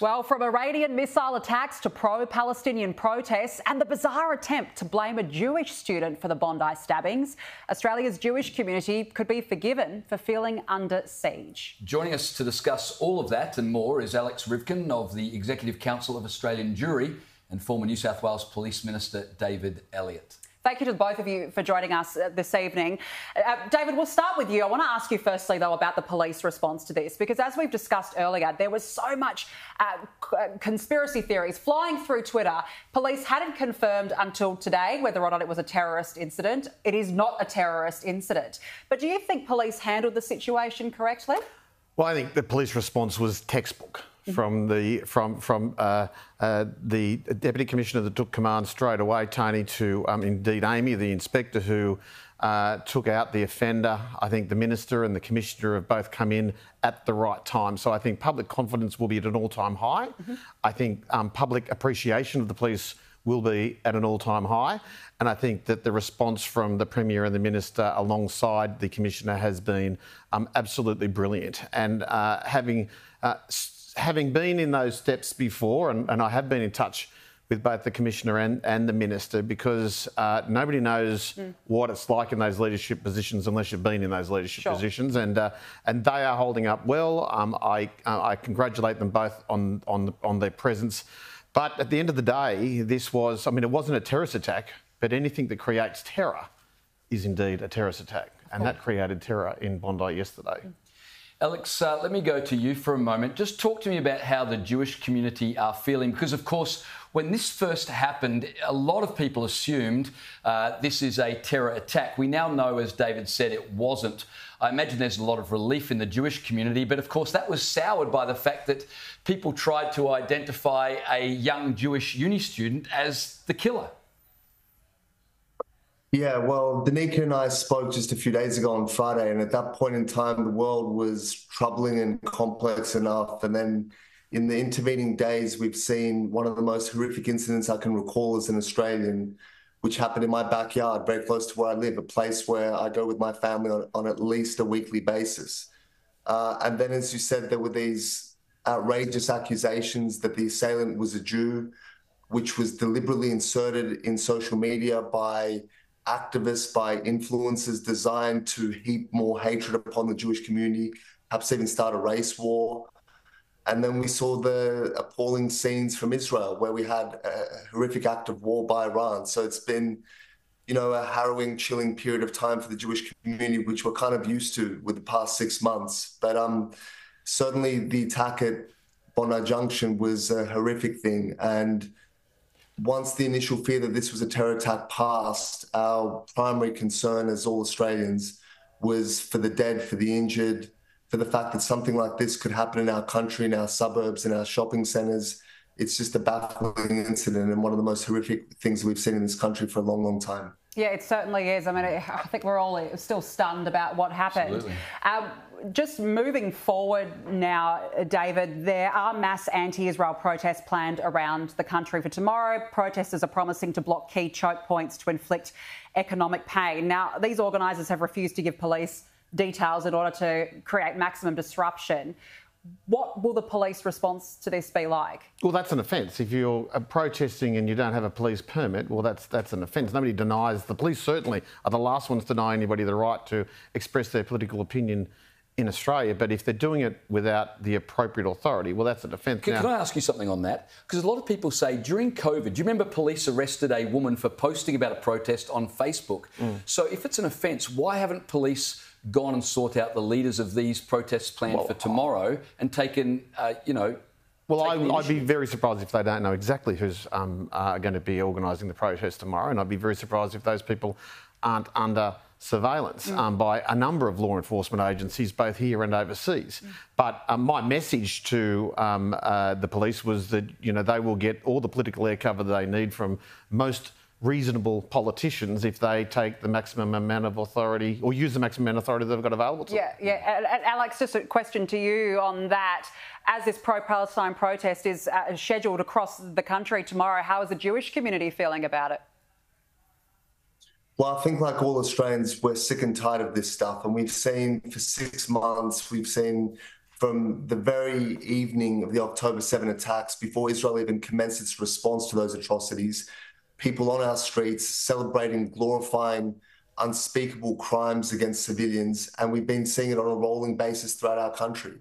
Well, from Iranian missile attacks to pro Palestinian protests and the bizarre attempt to blame a Jewish student for the Bondi stabbings, Australia's Jewish community could be forgiven for feeling under siege. Joining us to discuss all of that and more is Alex Ryvchin of the Executive Council of Australian Jewry and former New South Wales Police Minister David Elliott. Thank you to both of you for joining us uh, this evening. Uh, David, we'll start with you. I want to ask you firstly, though, about the police response to this, because as we've discussed earlier, there was so much uh, uh, conspiracy theories flying through Twitter. Police hadn't confirmed until today whether or not it was a terrorist incident. It is not a terrorist incident. But do you think police handled the situation correctly? Well, I think the police response was textbook from the from from uh, uh, the deputy commissioner that took command straight away, Tony, to um, indeed Amy, the inspector who uh, took out the offender. I think the minister and the commissioner have both come in at the right time. So I think public confidence will be at an all-time high. Mm-hmm. I think um, public appreciation of the police will be at an all-time high. And I think that the response from the Premier and the Minister alongside the Commissioner has been um, absolutely brilliant. And uh, having uh, having been in those steps before, and, and I have been in touch with both the commissioner and, and the minister because uh, nobody knows mm. what it's like in those leadership positions unless you've been in those leadership sure. positions, and uh, and they are holding up well. Um, I uh, I congratulate them both on on on their presence, but at the end of the day, this was I mean it wasn't a terrorist attack, but anything that creates terror is indeed a terrorist attack, and that created terror in Bondi yesterday. Mm. Alex, uh, let me go to you for a moment. Just talk to me about how the Jewish community are feeling, because of course, when this first happened, a lot of people assumed uh, this is a terror attack. We now know, as David said, it wasn't. I imagine there's a lot of relief in the Jewish community, but of course, that was soured by the fact that people tried to identify a young Jewish uni student as the killer. Yeah, well, Danica and I spoke just a few days ago on Friday, and at that point in time, the world was troubling and complex enough. And then in the intervening days, we've seen one of the most horrific incidents I can recall as an Australian, which happened in my backyard, very close to where I live, a place where I go with my family on, on at least a weekly basis. Uh, and then, as you said, there were these outrageous accusations that the assailant was a Jew, which was deliberately inserted in social media by activists, by influencers designed to heap more hatred upon the Jewish community, perhaps even start a race war. And then we saw the appalling scenes from Israel, where we had a horrific act of war by Iran. So it's been, you know, a harrowing, chilling period of time for the Jewish community, which we're kind of used to with the past six months. But um, certainly the attack at Bondi Junction was a horrific thing. And once the initial fear that this was a terror attack passed, our primary concern as all Australians was for the dead, for the injured, for the fact that something like this could happen in our country, in our suburbs, in our shopping centres. It's just a baffling incident and one of the most horrific things we've seen in this country for a long, long time. Yeah, it certainly is. I mean, I think we're all still stunned about what happened. Um, just moving forward now, David, there are mass anti Israel protests planned around the country for tomorrow. Protesters are promising to block key choke points to inflict economic pain. Now, these organisers have refused to give police details in order to create maximum disruption. What will the police response to this be like? Well, that's an offence. If you're uh, protesting and you don't have a police permit, well, that's that's an offence. Nobody denies. The police certainly are the last ones to deny anybody the right to express their political opinion in Australia, but if they're doing it without the appropriate authority, well, that's a offence. Can, can, I ask you something on that? Because a lot of people say during COVID, do you remember police arrested a woman for posting about a protest on Facebook? Mm. So if it's an offence, why haven't police gone and sought out the leaders of these protests planned well, for tomorrow and taken, uh, you know, well, I, would be very surprised if they don't know exactly who's um, uh, going to be organising the protest tomorrow, and I'd be very surprised if those people aren't under surveillance mm. um, by a number of law enforcement agencies, both here and overseas. Mm. But um, my message to um, uh, the police was that you know they will get all the political air cover they need from most reasonable politicians if they take the maximum amount of authority or use the maximum amount of authority they've got available to yeah, them. Yeah, yeah. Alex, just a question to you on that. As this pro-Palestine protest is uh, scheduled across the country tomorrow, how is the Jewish community feeling about it? Well, I think like all Australians, we're sick and tired of this stuff. And we've seen for six months, we've seen from the very evening of the October 7 attacks, before Israel even commenced its response to those atrocities, people on our streets celebrating, glorifying unspeakable crimes against civilians. And we've been seeing it on a rolling basis throughout our country.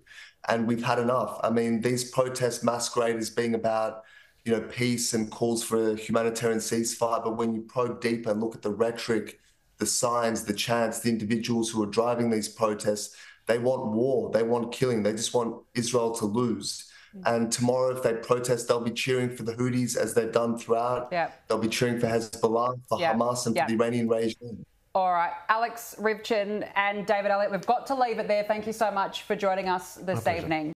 And we've had enough. I mean, these protests masquerade as being about, you know, peace and calls for a humanitarian ceasefire. But when you probe deeper and look at the rhetoric, the signs, the chants, the individuals who are driving these protests, they want war. They want killing. They just want Israel to lose. And tomorrow, if they protest, they'll be cheering for the Houthis as they've done throughout. Yeah. They'll be cheering for Hezbollah, for yeah. Hamas, and yeah. for the Iranian regime. All right, Alex Ryvchin and David Elliott, we've got to leave it there. Thank you so much for joining us this evening.